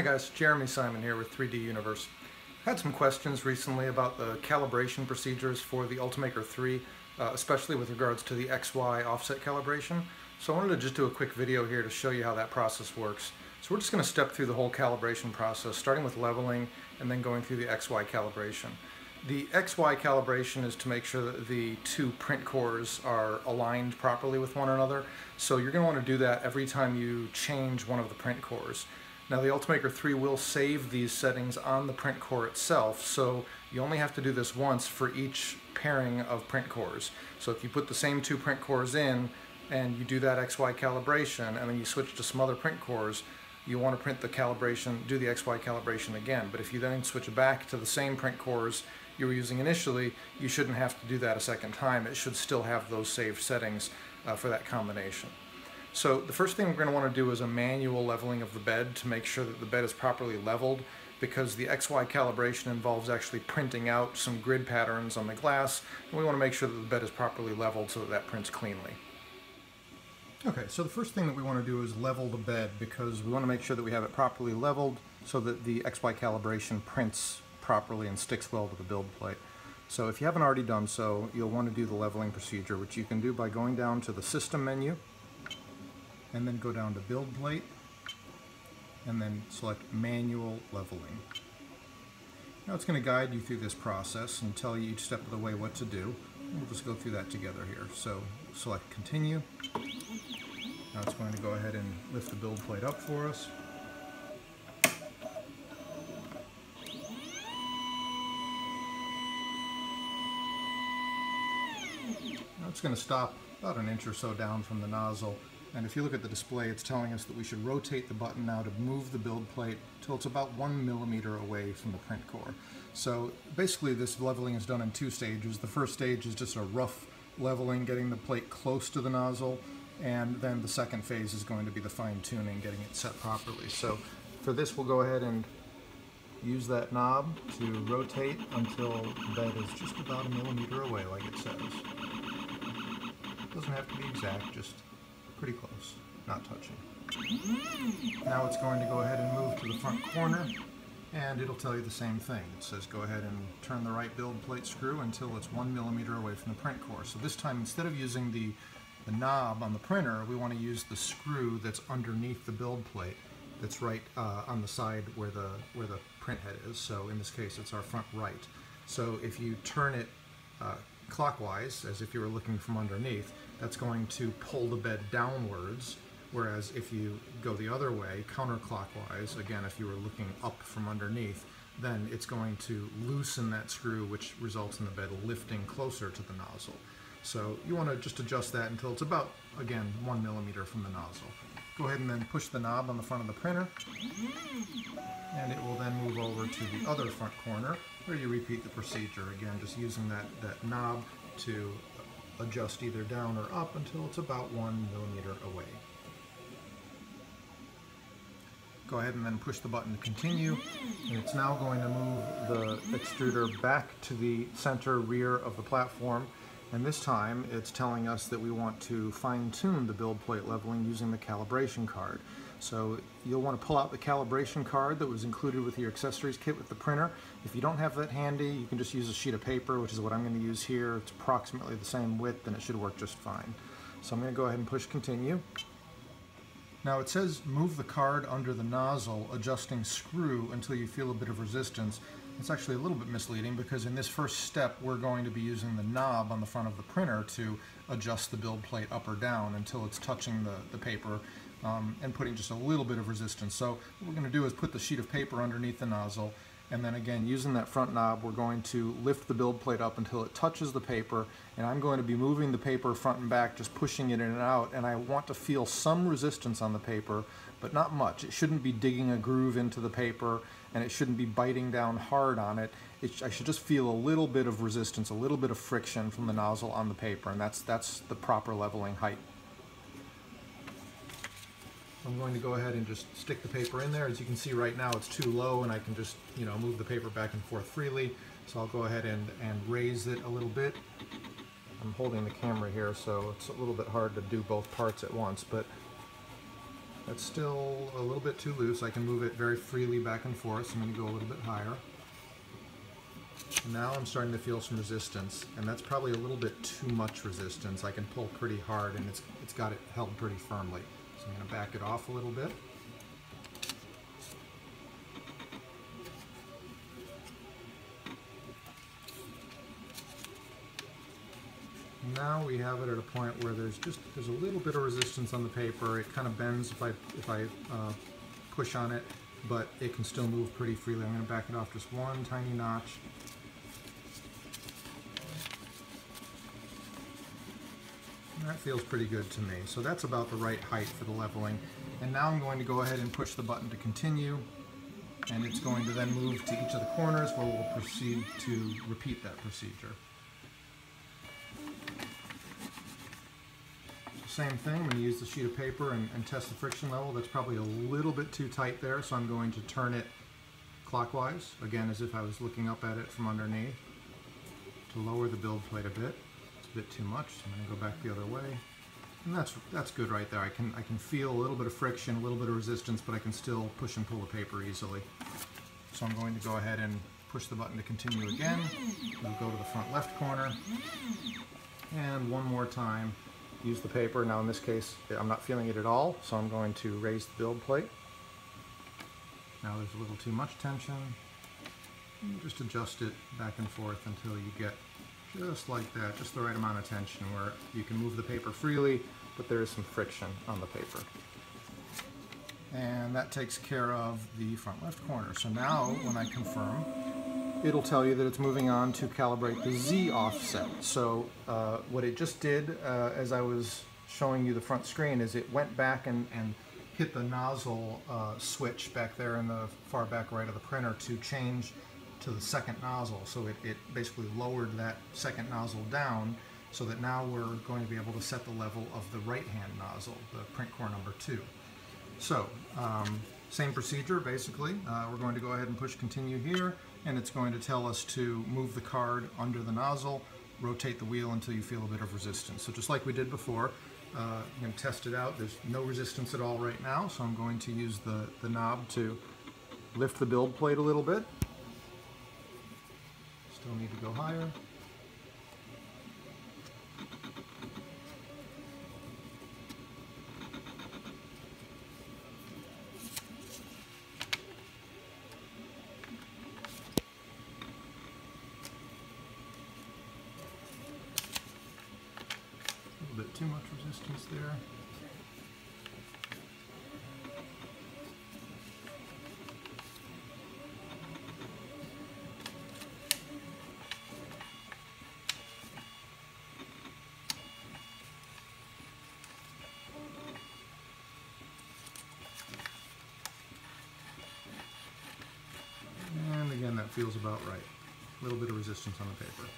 Hi guys, Jeremy Simon here with 3D Universe. Had some questions recently about the calibration procedures for the Ultimaker 3, uh, especially with regards to the XY offset calibration. So I wanted to just do a quick video here to show you how that process works. So we're just going to step through the whole calibration process, starting with leveling and then going through the XY calibration. The XY calibration is to make sure that the two print cores are aligned properly with one another. So you're going to want to do that every time you change one of the print cores. Now the Ultimaker 3 will save these settings on the print core itself, so you only have to do this once for each pairing of print cores. So if you put the same two print cores in and you do that XY calibration and then you switch to some other print cores, you want to print the calibration, do the XY calibration again. But if you then switch back to the same print cores you were using initially, you shouldn't have to do that a second time. It should still have those saved settings uh, for that combination. So the first thing we're going to want to do is a manual leveling of the bed to make sure that the bed is properly leveled because the XY calibration involves actually printing out some grid patterns on the glass and we want to make sure that the bed is properly leveled so that that prints cleanly. Okay, so the first thing that we want to do is level the bed because we want to make sure that we have it properly leveled so that the XY calibration prints properly and sticks well to the build plate. So if you haven't already done so, you'll want to do the leveling procedure, which you can do by going down to the System menu, and then go down to Build Plate, and then select Manual Leveling. Now it's going to guide you through this process and tell you each step of the way what to do. We'll just go through that together here. So select Continue. Now it's going to go ahead and lift the build plate up for us. Now it's going to stop about an inch or so down from the nozzle. And if you look at the display, it's telling us that we should rotate the button now to move the build plate till it's about one millimeter away from the print core. So basically this leveling is done in two stages. The first stage is just a rough leveling, getting the plate close to the nozzle, and then the second phase is going to be the fine tuning, getting it set properly. So for this, we'll go ahead and use that knob to rotate until bed is just about a millimeter away, like it says. Doesn't have to be exact, just pretty close, not touching. Now it's going to go ahead and move to the front corner and it'll tell you the same thing. It says go ahead and turn the right build plate screw until it's one millimeter away from the print core. So this time instead of using the, the knob on the printer, we want to use the screw that's underneath the build plate that's right uh, on the side where the, where the print head is. So in this case it's our front right. So if you turn it uh, clockwise, as if you were looking from underneath, that's going to pull the bed downwards. Whereas if you go the other way, counterclockwise, again, if you were looking up from underneath, then it's going to loosen that screw, which results in the bed lifting closer to the nozzle. So you want to just adjust that until it's about, again, one millimeter from the nozzle. Go ahead and then push the knob on the front of the printer, and it will then move over to the other front corner, where you repeat the procedure. Again, just using that, that knob to adjust either down or up until it's about one millimeter away. Go ahead and then push the button to continue, and it's now going to move the extruder back to the center rear of the platform, and this time it's telling us that we want to fine-tune the build plate leveling using the calibration card. So you'll want to pull out the calibration card that was included with your accessories kit with the printer. If you don't have that handy, you can just use a sheet of paper, which is what I'm going to use here. It's approximately the same width and it should work just fine. So I'm going to go ahead and push continue. Now it says move the card under the nozzle, adjusting screw until you feel a bit of resistance. It's actually a little bit misleading because in this first step we're going to be using the knob on the front of the printer to adjust the build plate up or down until it's touching the, the paper um, and putting just a little bit of resistance. So what we're going to do is put the sheet of paper underneath the nozzle and then again using that front knob we're going to lift the build plate up until it touches the paper and I'm going to be moving the paper front and back just pushing it in and out and I want to feel some resistance on the paper but not much. It shouldn't be digging a groove into the paper and it shouldn't be biting down hard on it. it. I should just feel a little bit of resistance, a little bit of friction from the nozzle on the paper and that's, that's the proper leveling height. I'm going to go ahead and just stick the paper in there. As you can see right now it's too low and I can just you know move the paper back and forth freely. So I'll go ahead and, and raise it a little bit. I'm holding the camera here so it's a little bit hard to do both parts at once but That's still a little bit too loose. I can move it very freely back and forth, so I'm going to go a little bit higher. Now I'm starting to feel some resistance, and that's probably a little bit too much resistance. I can pull pretty hard, and it's, it's got it held pretty firmly. So I'm going to back it off a little bit. now we have it at a point where there's just there's a little bit of resistance on the paper. It kind of bends if I if I uh, push on it, but it can still move pretty freely. I'm going to back it off just one tiny notch. That feels pretty good to me. So that's about the right height for the leveling. And now I'm going to go ahead and push the button to continue. And it's going to then move to each of the corners where we'll proceed to repeat that procedure. Same thing, I'm going to use the sheet of paper and, and, test the friction level. That's probably a little bit too tight there, so I'm going to turn it clockwise, again as if I was looking up at it from underneath, to lower the build plate a bit. A bit too much, so I'm going to go back the other way. And that's that's good right there. I can I can feel a little bit of friction, a little bit of resistance, but I can still push and pull the paper easily. So I'm going to go ahead and push the button to continue again. We'll go to the front left corner. And one more time, use the paper. Now in this case, I'm not feeling it at all, so I'm going to raise the build plate. Now there's a little too much tension. Just adjust it back and forth until you get just like that, just the right amount of tension where you can move the paper freely, but there is some friction on the paper. And that takes care of the front left corner. So now when I confirm, it'll tell you that it's moving on to calibrate the Z offset. So uh, what it just did uh, as I was showing you the front screen is it went back and, and hit the nozzle uh, switch back there in the far back right of the printer to change to the second nozzle. So it, it basically lowered that second nozzle down so that now we're going to be able to set the level of the right hand nozzle, the print core number two. So um, same procedure basically. Uh, we're going to go ahead and push continue here and it's going to tell us to move the card under the nozzle, rotate the wheel until you feel a bit of resistance. So just like we did before, uh, I'm going to test it out. There's no resistance at all right now, so I'm going to use the, the knob to lift the build plate a little bit. Still need to go higher. A little bit too much resistance there. Feels about right. A little bit of resistance on the paper.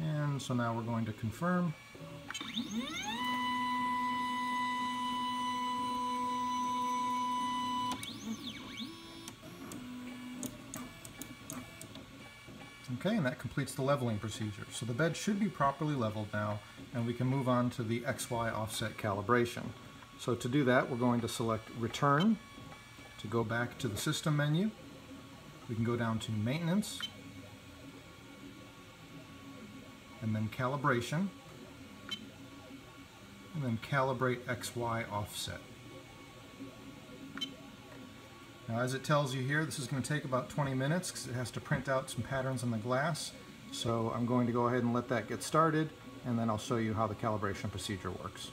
And so now we're going to confirm. Okay, and that completes the leveling procedure. So the bed should be properly leveled now, and we can move on to the XY offset calibration. So to do that, we're going to select Return to go back to the System menu. We can go down to Maintenance, and then calibration, and then calibrate XY offset. Now as it tells you here, this is going to take about 20 minutes because it has to print out some patterns on the glass. So I'm going to go ahead and let that get started and then I'll show you how the calibration procedure works.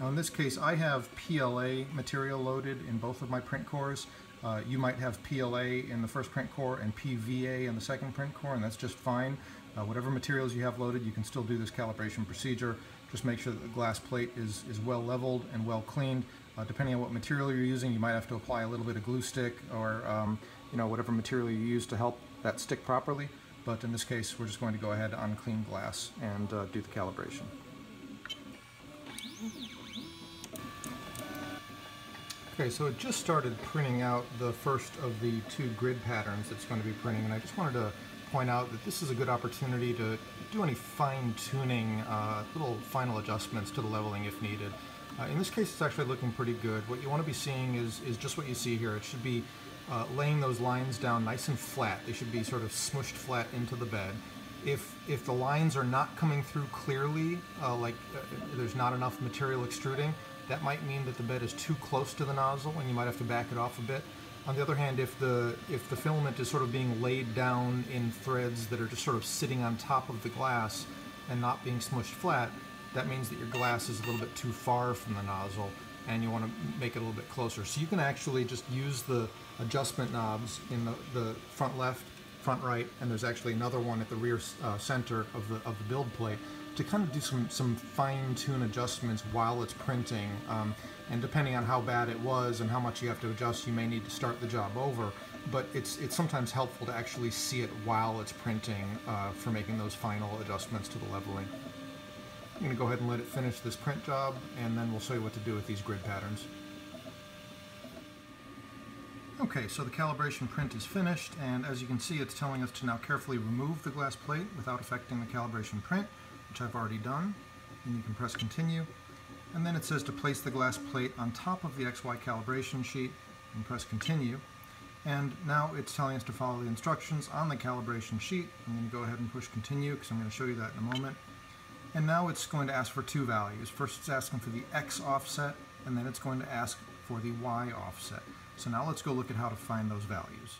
Now in this case I have PLA material loaded in both of my print cores. Uh, you might have PLA in the first print core and PVA in the second print core and that's just fine. Uh, whatever materials you have loaded, you can still do this calibration procedure. Just make sure that the glass plate is, is well leveled and well cleaned. Uh, depending on what material you're using, you might have to apply a little bit of glue stick or um, you know whatever material you use to help that stick properly. But in this case, we're just going to go ahead on clean glass and uh, do the calibration. Okay, so it just started printing out the first of the two grid patterns it's going to be printing, and I just wanted to point out that this is a good opportunity to do any fine tuning, uh, little final adjustments to the leveling if needed. Uh, in this case, it's actually looking pretty good. What you want to be seeing is, is just what you see here. It should be uh, laying those lines down nice and flat. They should be sort of smushed flat into the bed. If, if the lines are not coming through clearly, uh, like uh, there's not enough material extruding, that might mean that the bed is too close to the nozzle and you might have to back it off a bit. On the other hand, if the if the filament is sort of being laid down in threads that are just sort of sitting on top of the glass and not being smushed flat, that means that your glass is a little bit too far from the nozzle and you want to make it a little bit closer. So you can actually just use the adjustment knobs in the, the front left, front right, and there's actually another one at the rear uh, center of the, of the build plate to kind of do some, some fine-tune adjustments while it's printing. Um, and depending on how bad it was and how much you have to adjust, you may need to start the job over. But it's, it's sometimes helpful to actually see it while it's printing uh, for making those final adjustments to the leveling. I'm going to go ahead and let it finish this print job, and then we'll show you what to do with these grid patterns. Okay, so the calibration print is finished, and as you can see, it's telling us to now carefully remove the glass plate without affecting the calibration print which I've already done. And you can press continue. And then it says to place the glass plate on top of the XY calibration sheet and press continue. And now it's telling us to follow the instructions on the calibration sheet. I'm going to go ahead and push continue because I'm going to show you that in a moment. And now it's going to ask for two values. First it's asking for the X offset and then it's going to ask for the Y offset. So now let's go look at how to find those values.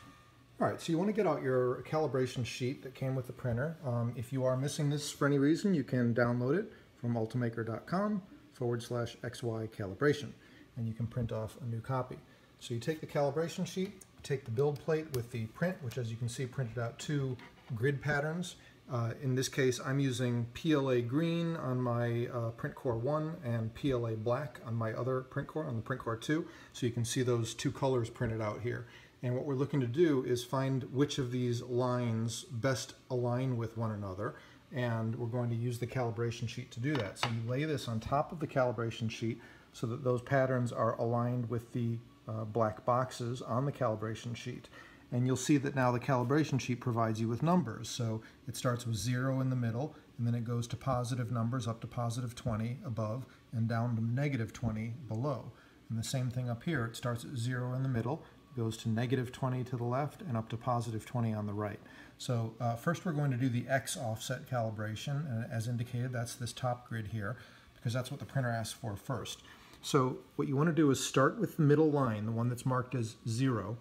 All right, so you want to get out your calibration sheet that came with the printer. Um, if you are missing this for any reason, you can download it from ultimaker.com forward slash XY calibration, and you can print off a new copy. So you take the calibration sheet, take the build plate with the print, which as you can see printed out two grid patterns. Uh, in this case, I'm using PLA green on my uh, Print Core 1 and PLA black on my other Print Core, on the Print Core 2. So you can see those two colors printed out here. And what we're looking to do is find which of these lines best align with one another. And we're going to use the calibration sheet to do that. So you lay this on top of the calibration sheet so that those patterns are aligned with the uh, black boxes on the calibration sheet. And you'll see that now the calibration sheet provides you with numbers. So it starts with zero in the middle, and then it goes to positive numbers up to positive 20 above, and down to negative 20 below. And the same thing up here, it starts at zero in the middle, goes to negative 20 to the left and up to positive 20 on the right. So uh, first we're going to do the X offset calibration, and as indicated, that's this top grid here, because that's what the printer asks for first. So what you want to do is start with the middle line, the one that's marked as zero,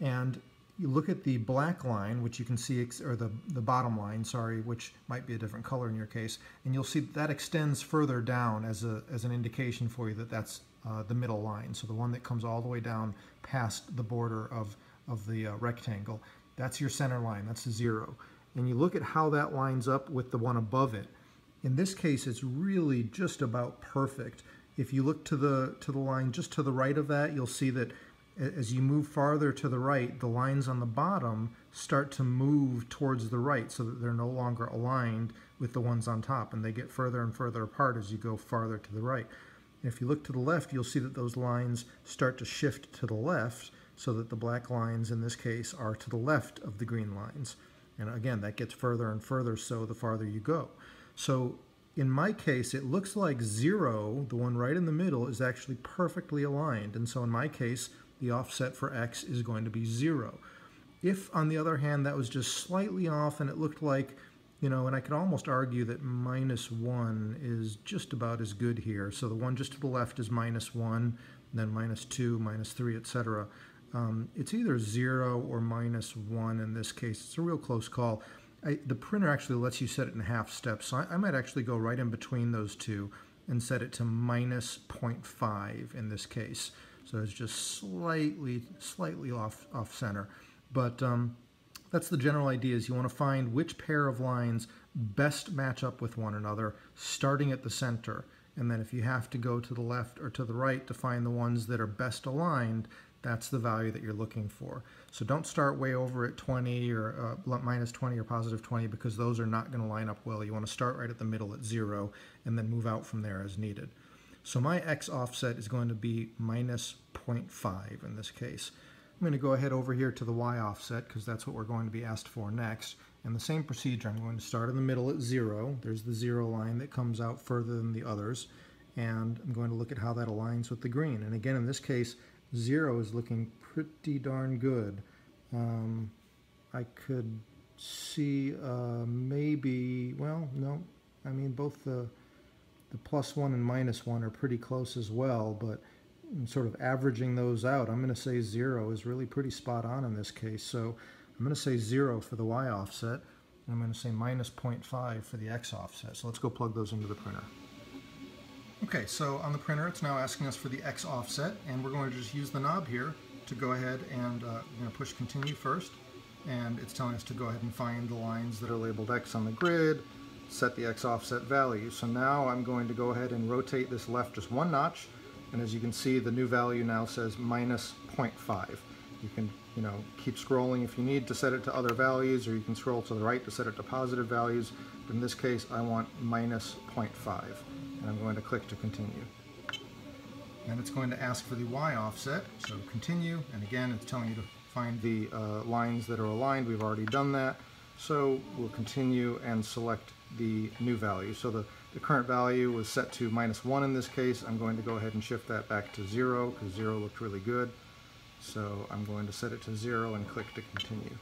and you look at the black line, which you can see, or the, the bottom line, sorry, which might be a different color in your case, and you'll see that extends further down as, a, as an indication for you that that's uh, the middle line. So the one that comes all the way down past the border of, of the uh, rectangle. That's your center line, that's the zero. And you look at how that lines up with the one above it. In this case, it's really just about perfect. If you look to the, to the line just to the right of that, you'll see that as you move farther to the right, the lines on the bottom start to move towards the right so that they're no longer aligned with the ones on top and they get further and further apart as you go farther to the right. If you look to the left, you'll see that those lines start to shift to the left so that the black lines in this case are to the left of the green lines. And again, that gets further and further so the farther you go. So in my case, it looks like zero, the one right in the middle, is actually perfectly aligned. And so in my case, the offset for x is going to be zero. If, on the other hand, that was just slightly off and it looked like you know, and I could almost argue that minus 1 is just about as good here. So the one just to the left is minus 1, then minus 2, minus 3, etc. Um, it's either 0 or minus 1 in this case. It's a real close call. I, the printer actually lets you set it in half steps, so I, I might actually go right in between those two and set it to minus 0.5 in this case. So it's just slightly, slightly off, off center. But um, that's the general idea is you want to find which pair of lines best match up with one another, starting at the center. And then if you have to go to the left or to the right to find the ones that are best aligned, that's the value that you're looking for. So don't start way over at 20 or uh, minus 20 or positive 20 because those are not going to line up well. You want to start right at the middle at zero and then move out from there as needed. So my x offset is going to be minus 0.5 in this case. I'm going to go ahead over here to the y offset because that's what we're going to be asked for next. And the same procedure, I'm going to start in the middle at zero. There's the zero line that comes out further than the others. And I'm going to look at how that aligns with the green. And again, in this case, zero is looking pretty darn good. Um, I could see uh, maybe, well, no, I mean, both the, the plus one and minus one are pretty close as well, but sort of averaging those out, I'm going to say zero is really pretty spot on in this case. So I'm going to say zero for the y offset, and I'm going to say minus 0.5 for the x offset. So let's go plug those into the printer. Okay, so on the printer, it's now asking us for the x offset, and we're going to just use the knob here to go ahead and uh, push continue first, and it's telling us to go ahead and find the lines that are labeled x on the grid, set the x offset value. So now I'm going to go ahead and rotate this left just one notch, and as you can see, the new value now says minus 0.5. You can, you know, keep scrolling if you need to set it to other values, or you can scroll to the right to set it to positive values. But in this case, I want minus 0.5, and I'm going to click to continue. And it's going to ask for the y offset, so continue, and again, it's telling you to find the uh, lines that are aligned. We've already done that. So we'll continue and select the new value. So the, the current value was set to minus 1 in this case. I'm going to go ahead and shift that back to 0 because 0 looked really good. So I'm going to set it to 0 and click to continue.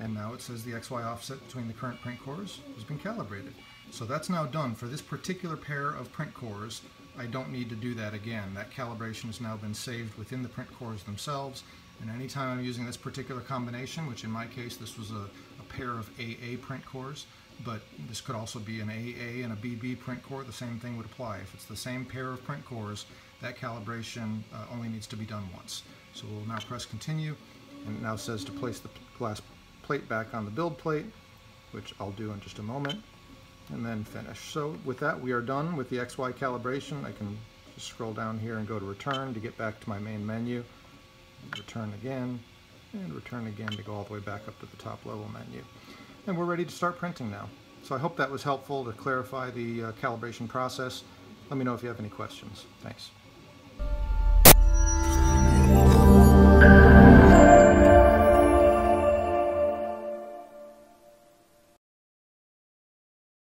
And now it says the XY offset between the current print cores has been calibrated. So that's now done. For this particular pair of print cores, I don't need to do that again. That calibration has now been saved within the print cores themselves. And anytime I'm using this particular combination, which in my case this was a, a pair of AA print cores, but this could also be an AA and a BB print core, the same thing would apply. If it's the same pair of print cores, that calibration uh, only needs to be done once. So we'll now press continue, and it now says to place the glass plate back on the build plate, which I'll do in just a moment, and then finish. So with that, we are done with the XY calibration. I can just scroll down here and go to return to get back to my main menu, return again, and return again to go all the way back up to the top level menu. And we're ready to start printing now. So I hope that was helpful to clarify the uh, calibration process. Let me know if you have any questions. Thanks.